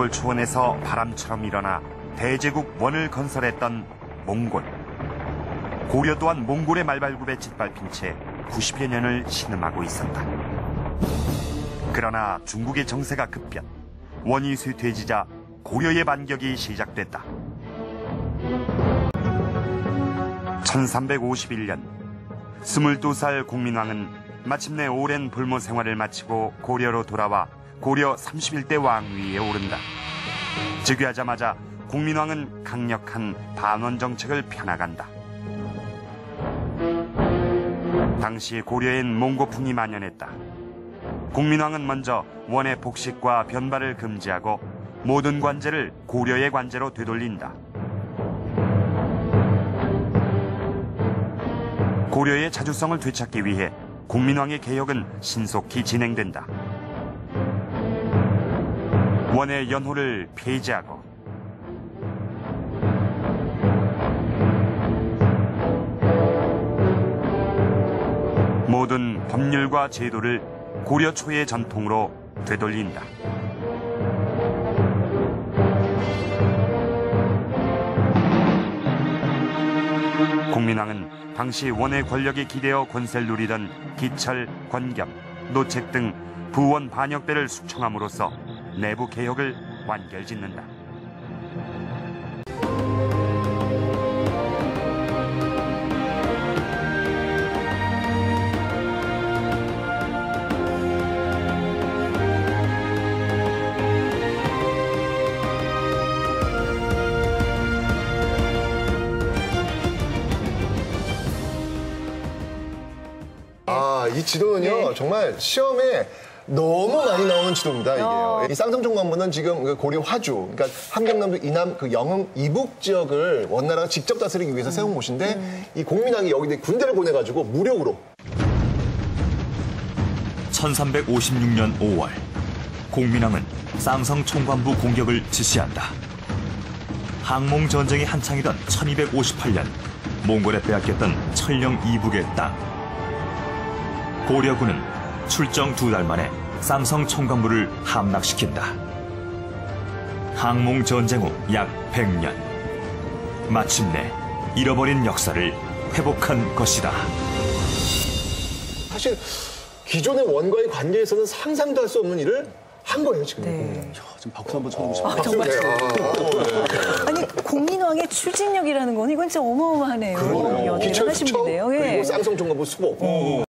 몽골 초원에서 바람처럼 일어나 대제국 원을 건설했던 몽골. 고려 또한 몽골의 말발굽에 짓밟힌 채 90여 년을 신음하고 있었다. 그러나 중국의 정세가 급변, 원이 쇠퇴지자 고려의 반격이 시작됐다. 1351년 22살 공민왕은 마침내 오랜 불모 생활을 마치고 고려로 돌아와 고려 31대 왕위에 오른다. 즉위하자마자 공민왕은 강력한 반원 정책을 펴나간다. 당시 고려엔 몽고풍이 만연했다. 공민왕은 먼저 원의 복식과 변발을 금지하고 모든 관제를 고려의 관제로 되돌린다. 고려의 자주성을 되찾기 위해 국민왕의 개혁은 신속히 진행된다. 원의 연호를 폐지하고 모든 법률과 제도를 고려 초의 전통으로 되돌린다. 공민왕은 당시 원의 권력에 기대어 권세를 누리던 기철, 권겸, 노책 등 부원 반역배를 숙청함으로써 내부 개혁을 완결짓는다. 아, 이 지도는요, 정말 시험에 너무 많이 나오는 지도입니다, 이게요. 이 쌍성총관부는 지금 그 고려 화주, 그러니까 함경남도 이남 그 영흥 이북 지역을 원나라가 직접 다스리기 위해서 세운 곳인데 이 공민왕이 여기 군대를 보내가지고 무력으로 1356년 5월 공민왕은 쌍성 총관부 공격을 지시한다. 항몽 전쟁이 한창이던 1258년 몽골에 빼앗겼던 철령 이북의 땅. 고려군은 출정 두 달 만에 쌍성 총관부를 함락시킨다. 항몽 전쟁 후 약 100년. 마침내 잃어버린 역사를 회복한 것이다. 사실 기존의 원과의 관계에서는 상상도 할 수 없는 일을 한 거예요, 지금. 네. 지금 박수 한번 쳐주고 싶어요. 박수 주세요. 아니 공민왕의 추진력이라는 건 이건 진짜 어마어마하네요. 연기를 하신 분이에요. 예. 그리고 쌍성총관부 수복.